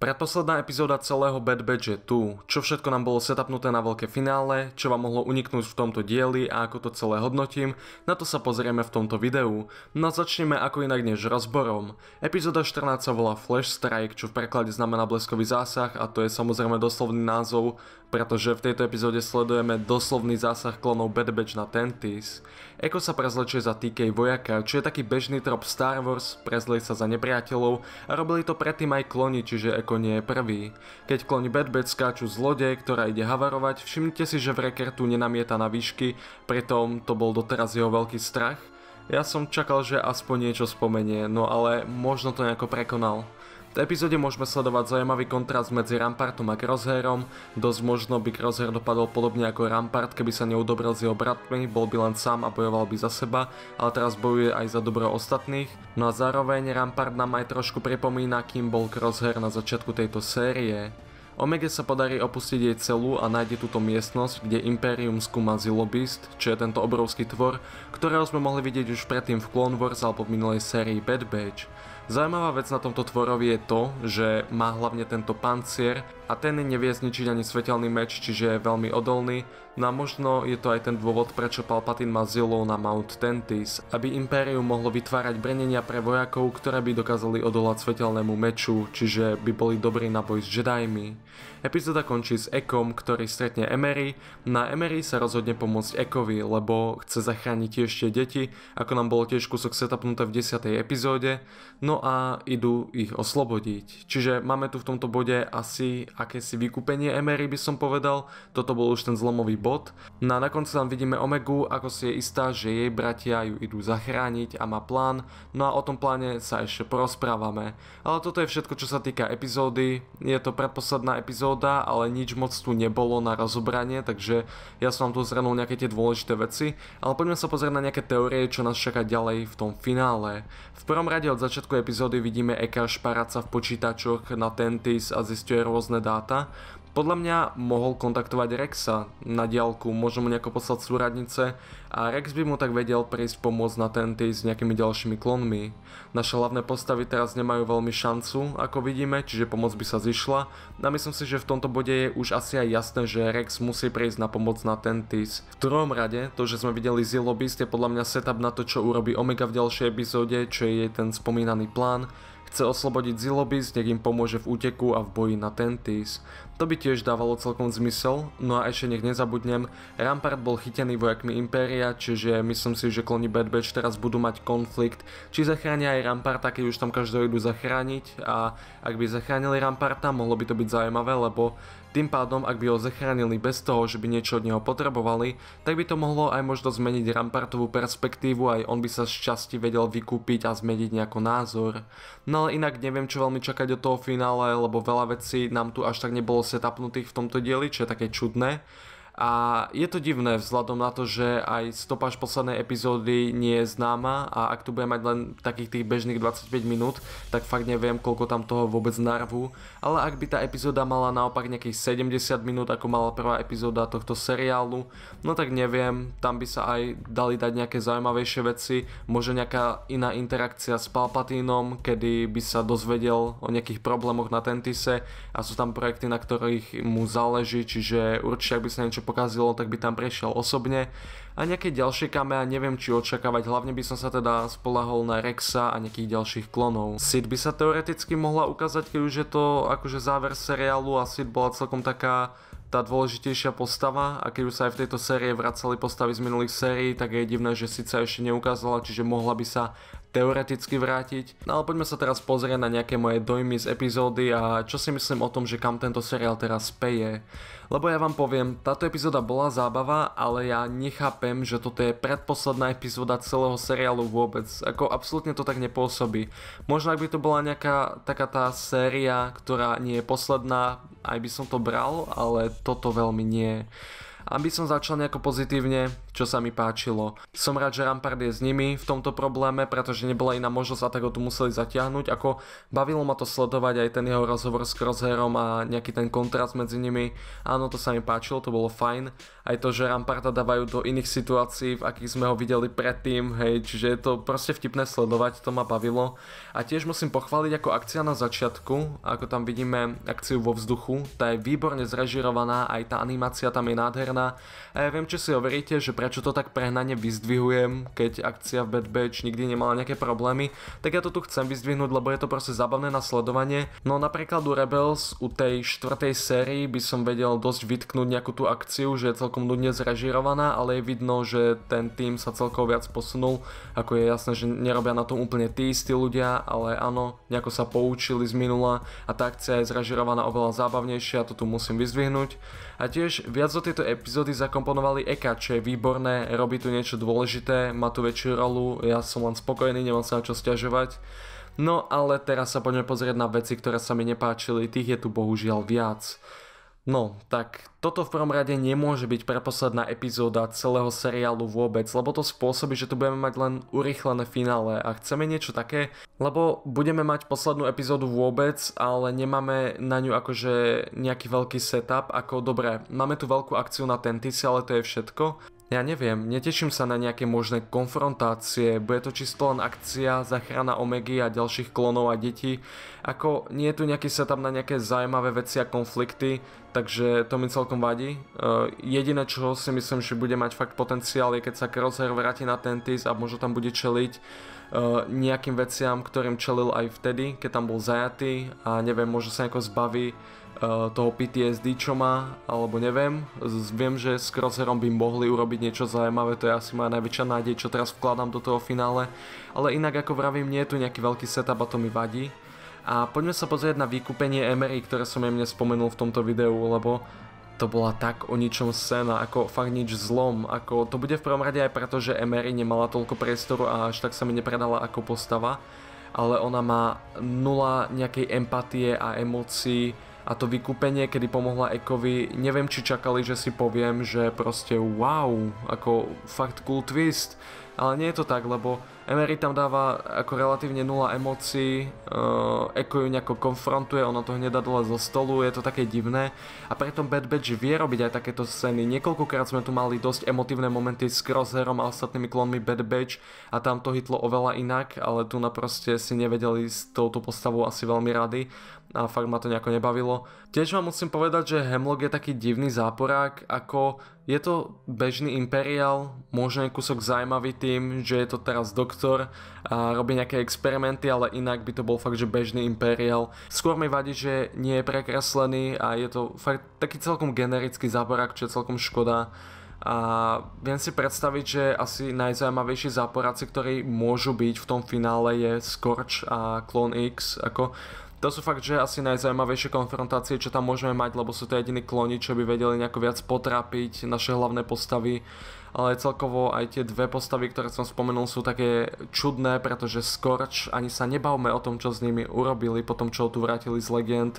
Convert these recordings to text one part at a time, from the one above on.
Predposledná epizóda celého Bad Batch je tu. Čo všetko nám bolo setupnuté na veľké finále, čo vám mohlo uniknúť v tomto dieli a ako to celé hodnotím, na to sa pozrieme v tomto videu. No a začneme ako inak než rozborom. Epizóda 14 sa volá Flash Strike, čo v preklade znamená bleskový zásah a to je samozrejme doslovný názov, pretože v tejto epizóde sledujeme doslovný zásah klonov Bad Batch na Tentis. Eko sa prezlečie za TK vojaka, čo je taký bežný trop Star Wars, prezlej sa za nepriateľov a robili to predtým aj kloni, čiže Eko nie je prvý. Keď kloni Bad Batch skáču z lode, ktorá ide havarovať, všimnite si, že Wrecker tu nenamieta na výšky, pritom to bol doteraz jeho veľký strach. Ja som čakal, že aspoň niečo spomenie, no ale možno to nejako prekonal. V epizóde môžeme sledovať zaujímavý kontrast medzi Rampartom a Crosshairom. Dosť možno by Crosshair dopadol podobne ako Rampart, keby sa neudobrel s jeho bratmi, bol by len sám a bojoval by za seba, ale teraz bojuje aj za dobro ostatných. No a zároveň Rampart nám aj trošku pripomína, kým bol Crosshair na začiatku tejto série. Omega sa podarí opustiť jej celú a nájde túto miestnosť, kde Imperium skúma Zilobist, čo je tento obrovský tvor, ktorého sme mohli vidieť už predtým v Clone Wars alebo v minulej sérii Bad Batch. Zaujímavá vec na tomto tvorovi je to, že má hlavne tento pancier a ten nevie zničiť ani svetelný meč, čiže je veľmi odolný. No a možno je to aj ten dôvod, prečo Palpatine má Zillow na Mount Tentis, aby Imperium mohlo vytvárať brenenia pre vojakov, ktoré by dokázali odolať svetelnému meču, čiže by boli dobrí na boj s Jedimi. Epizóda končí s Ekom, ktorý stretne Emery. Na Emery sa rozhodne pomôcť Ekovi, lebo chce zachrániť tie deti, ako nám bolo tiež kúsok setupnuté v 10. epizóde. No a idú ich oslobodiť. Čiže máme tu v tomto bode asi akési vykúpenie Emery by som povedal. Toto bol už ten zlomový bod. No a na konci tam vidíme Omegu, ako si je istá, že jej bratia ju idú zachrániť a má plán. No a o tom pláne sa ešte porozprávame. Ale toto je všetko, čo sa týka epizódy. Je to predposledná epizóda, ale nič moc tu nebolo na rozobranie, takže ja som vám tu zhrnul nejaké tie dôležité veci. Ale poďme sa pozrieť na nejaké teórie, čo nás čaká ďalej v tom finále. V prvom rade od začiatku epizódy vidíme Eka šparať sa v počítačoch na Tentis a zistuje rôzne dáta. Podľa mňa mohol kontaktovať Rexa na diálku, možno mu nejako poslať súradnice a Rex by mu tak vedel prísť pomôcť na tenty s nejakými ďalšími klonmi. Naše hlavné postavy teraz nemajú veľmi šancu, ako vidíme, čiže pomoc by sa zišla a myslím si, že v tomto bode je už asi aj jasné, že Rex musí prísť na pomoc na Tentis. V druhom rade, to, že sme videli Zillo Beast je podľa mňa setup na to, čo urobí Omega v ďalšej epizóde, čo je ten spomínaný plán Chce oslobodiť Zilobis, nech im pomôže v úteku a v boji na Tentis. To by tiež dávalo celkom zmysel, no a ešte nech nezabudnem, Rampart bol chytený vojakmi Impéria, čiže myslím si, že kloni Bad Batch teraz budú mať konflikt, či zachránia aj Ramparta, keď už tam každého idú zachrániť? A ak by zachránili Ramparta, mohlo by to byť zaujímavé, lebo tým pádom, ak by ho zachránili bez toho, že by niečo od neho potrebovali, tak by to mohlo aj možno zmeniť Rampartovú perspektívu, aj on by sa z časti vedel vykúpiť a zmeniť nejako názor. No ale inak neviem čo veľmi čakať od toho finále, lebo veľa vecí nám tu až tak nebolo setupnutých v tomto dieli, čo je také čudné. A je to divné vzhľadom na to, že aj stopáž poslednej epizódy nie je známa a ak tu bude mať len takých tých bežných 25 minút, tak fakt neviem, koľko tam toho vôbec narvu. Ale ak by tá epizóda mala naopak nejakých 70 minút, ako mala prvá epizóda tohto seriálu, no tak neviem, tam by sa aj dali dať nejaké zaujímavejšie veci, možno nejaká iná interakcia s Palpatínom, kedy by sa dozvedel o nejakých problémoch na Tentise a sú tam projekty, na ktorých mu záleží, čiže určite ak by sa niečo pokazilo, tak by tam prešiel osobne. A nejaké ďalšie kamea neviem či očakávať, hlavne by som sa teda spolahol na Rexa a nejakých ďalších klonov. Sid by sa teoreticky mohla ukázať, keď už je to akože záver seriálu a Sid bola celkom taká tá dôležitejšia postava a keď už sa aj v tejto série vracali postavy z minulých sérií, tak je divné, že síce ešte neukázala, čiže mohla by sa teoreticky vrátiť. No ale poďme sa teraz pozrieť na nejaké moje dojmy z epizódy a čo si myslím o tom, že kam tento seriál teraz speje. Lebo ja vám poviem, táto epizóda bola zábava, ale ja nechápem, že toto je predposledná epizóda celého seriálu vôbec. Ako absolútne to tak nepôsobí. Možno ak by to bola nejaká taká tá séria, ktorá nie je posledná, aj by som to bral, ale toto veľmi nie. Aby som začal nejako pozitívne, čo sa mi páčilo. Som rád, že Rampart je s nimi v tomto probléme, pretože nebola iná možnosť a tak ho tu museli zatiahnuť. Ako bavilo ma to sledovať aj ten jeho rozhovor s Crosshairom a nejaký ten kontrast medzi nimi. Áno, to sa mi páčilo, to bolo fajn. Aj to, že Ramparta dávajú do iných situácií, v akých sme ho videli predtým, hej, čiže je to proste vtipné sledovať, to ma bavilo. A tiež musím pochváliť ako akcia na začiatku, ako tam vidíme akciu vo vzduchu, tá je výborne zrežirovaná, aj tá animácia tam je nádherná. A ja viem, či si overíte, že prečo to tak prehnane vyzdvihujem, keď akcia v Bad Batch nikdy nemala nejaké problémy, tak ja to tu chcem vyzdvihnúť, lebo je to proste zábavné na sledovanie. No napríklad u Rebels, u tej štvrtej sérii by som vedel dosť vytknúť nejakú tú akciu, že je celkom nudne zrežirovaná, ale je vidno, že ten tým sa celkovo viac posunul, ako je jasné, že nerobia na tom úplne tí istí ľudia, ale áno, nejako sa poučili z minula a tá akcia je zrežirovaná oveľa zábavnejšia, to tu musím vyzdvihnúť. A tiež viac do tejto epizódy zakomponovali Eka, čo je výborné, robí tu niečo dôležité, má tu väčšiu rolu, ja som len spokojný, nemám sa na čo stiažovať. No ale teraz sa poďme pozrieť na veci, ktoré sa mi nepáčili, tých je tu bohužiaľ viac. No, tak toto v prvom rade nemôže byť preposledná epizóda celého seriálu vôbec, lebo to spôsobí, že tu budeme mať len urýchlené finále a chceme niečo také, lebo budeme mať poslednú epizódu vôbec, ale nemáme na ňu akože nejaký veľký setup, ako dobre, máme tu veľkú akciu na Tentis, ale to je všetko ja neviem, neteším sa na nejaké možné konfrontácie, bude to čisto len akcia, zachrana Omegy a ďalších klonov a detí. Ako nie je tu nejaký setup na nejaké zaujímavé veci a konflikty, takže to mi celkom vadí. Uh, jediné, čo si myslím, že bude mať fakt potenciál je keď sa Crosshair vráti na Tentis a možno tam bude čeliť nejakým veciam, ktorým čelil aj vtedy, keď tam bol zajatý a neviem, možno sa nejako zbaví uh, toho PTSD, čo má, alebo neviem. Viem, že s Crosshairom by mohli urobiť niečo zaujímavé, to je asi moja najväčšia nádej, čo teraz vkladám do toho finále. Ale inak, ako vravím, nie je tu nejaký veľký setup a to mi vadí. A poďme sa pozrieť na vykúpenie Emery, ktoré som jemne spomenul v tomto videu, lebo to bola tak o ničom scéna, ako fakt nič zlom, ako to bude v prvom rade aj preto, že Emery nemala toľko priestoru a až tak sa mi nepredala ako postava, ale ona má nula nejakej empatie a emócií, a to vykúpenie, kedy pomohla Ekovi, neviem či čakali, že si poviem, že proste wow, ako fakt cool twist, ale nie je to tak, lebo Emery tam dáva ako relatívne nula emócií, uh, Eko ju nejako konfrontuje, ono to hneď dole zo stolu, je to také divné a preto Bad Batch vie robiť aj takéto scény. Niekoľkokrát sme tu mali dosť emotívne momenty s Crosshairom a ostatnými klonmi Bad Batch a tam to hitlo oveľa inak, ale tu naproste si nevedeli s touto postavou asi veľmi rady a fakt ma to nejako nebavilo. Tiež vám musím povedať, že Hemlock je taký divný záporák, ako je to bežný imperiál, možno je kúsok zaujímavý tým, že je to teraz doktor a robí nejaké experimenty, ale inak by to bol fakt, že bežný imperiál. Skôr mi vadí, že nie je prekreslený a je to fakt taký celkom generický záporák, čo je celkom škoda a viem si predstaviť, že asi najzaujímavejší záporáci, ktorí môžu byť v tom finále je Scorch a Clone X, ako to sú fakt, že asi najzaujímavejšie konfrontácie, čo tam môžeme mať, lebo sú to jediní kloni, čo by vedeli nejako viac potrapiť naše hlavné postavy. Ale celkovo aj tie dve postavy, ktoré som spomenul, sú také čudné, pretože Scorch ani sa nebavme o tom, čo s nimi urobili, potom čo tu vrátili z legend.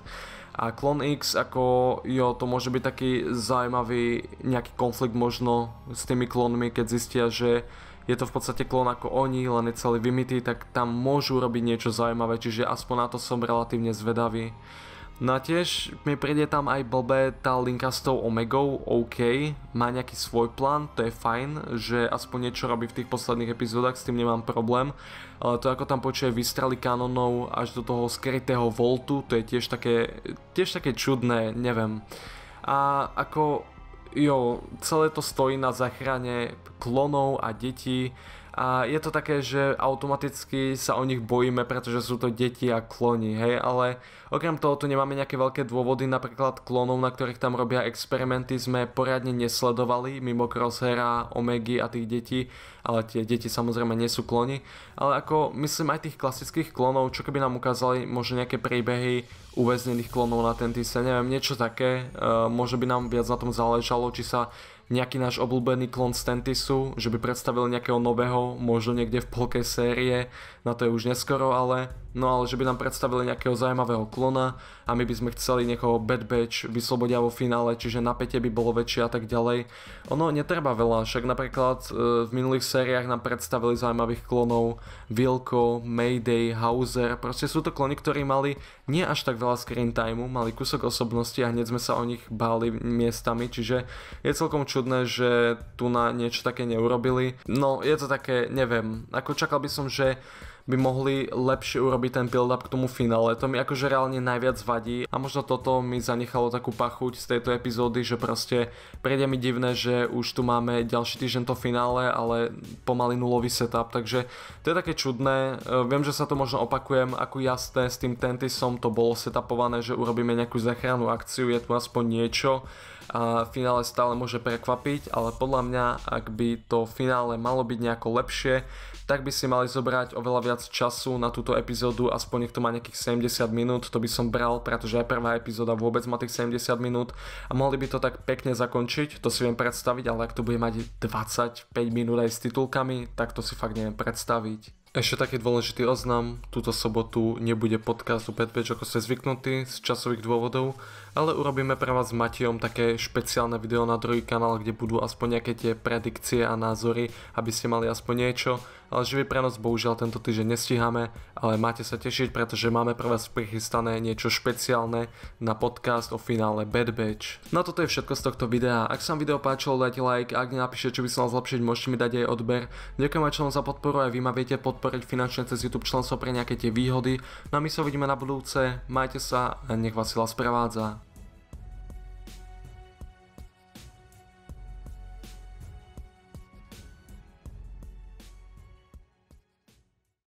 A Clone X, ako jo, to môže byť taký zaujímavý nejaký konflikt možno s tými klonmi, keď zistia, že je to v podstate klon ako oni, len je celý vymitý, tak tam môžu robiť niečo zaujímavé, čiže aspoň na to som relatívne zvedavý. No a tiež mi príde tam aj blbé tá linka s tou Omegou, OK, má nejaký svoj plán, to je fajn, že aspoň niečo robí v tých posledných epizódach, s tým nemám problém, ale to ako tam počuje vystrely kanonov až do toho skrytého voltu, to je tiež také, tiež také čudné, neviem. A ako jo, celé to stojí na zachrane klonov a detí a je to také, že automaticky sa o nich bojíme, pretože sú to deti a kloni, hej, ale okrem toho tu nemáme nejaké veľké dôvody, napríklad klonov, na ktorých tam robia experimenty, sme poriadne nesledovali, mimo Crosshaira, Omegy a tých detí, ale tie deti samozrejme nie sú kloni, ale ako myslím aj tých klasických klonov, čo keby nám ukázali možno nejaké príbehy uväznených klonov na Tentise, neviem, niečo také, uh, možno by nám viac na tom záležalo, či sa nejaký náš obľúbený klon Stentisu, že by predstavil nejakého nového, možno niekde v polke série, na to je už neskoro, ale no ale že by nám predstavili nejakého zaujímavého klona a my by sme chceli niekoho Bad Batch vyslobodia vo finále, čiže napätie by bolo väčšie a tak ďalej. Ono netreba veľa, však napríklad e, v minulých sériách nám predstavili zaujímavých klonov Vilko, Mayday, Hauser, proste sú to klony, ktorí mali nie až tak veľa screen timeu, mali kúsok osobnosti a hneď sme sa o nich báli miestami, čiže je celkom čudné, že tu na niečo také neurobili. No je to také, neviem, ako čakal by som, že by mohli lepšie urobiť ten build-up k tomu finále. To mi akože reálne najviac vadí a možno toto mi zanechalo takú pachuť z tejto epizódy, že proste prejde mi divné, že už tu máme ďalší týždeň to finále, ale pomaly nulový setup, takže to je také čudné. E, viem, že sa to možno opakujem, ako jasné s tým Tentisom to bolo setupované, že urobíme nejakú zachrannú akciu, je tu aspoň niečo a finále stále môže prekvapiť, ale podľa mňa, ak by to finále malo byť nejako lepšie, tak by si mali zobrať oveľa viac času na túto epizódu, aspoň nech to má nejakých 70 minút, to by som bral, pretože aj prvá epizóda vôbec má tých 70 minút a mohli by to tak pekne zakončiť, to si viem predstaviť, ale ak to bude mať 25 minút aj s titulkami, tak to si fakt neviem predstaviť. Ešte taký dôležitý oznam, túto sobotu nebude podcast u Batch, ako ste zvyknutí z časových dôvodov, ale urobíme pre vás s Matijom také špeciálne video na druhý kanál, kde budú aspoň nejaké tie predikcie a názory, aby ste mali aspoň niečo ale živý prenos bohužiaľ tento týždeň nestíhame, ale máte sa tešiť, pretože máme pre vás prichystané niečo špeciálne na podcast o finále Bad Batch. Na toto je všetko z tohto videa. Ak sa vám video páčilo, dajte like, ak nenapíšte, čo by som mal zlepšiť, môžete mi dať aj odber. Ďakujem aj za podporu, aj vy ma viete podporiť finančne cez YouTube členstvo pre nejaké tie výhody. No a my sa uvidíme na budúce, majte sa a nech vás sila sprevádza.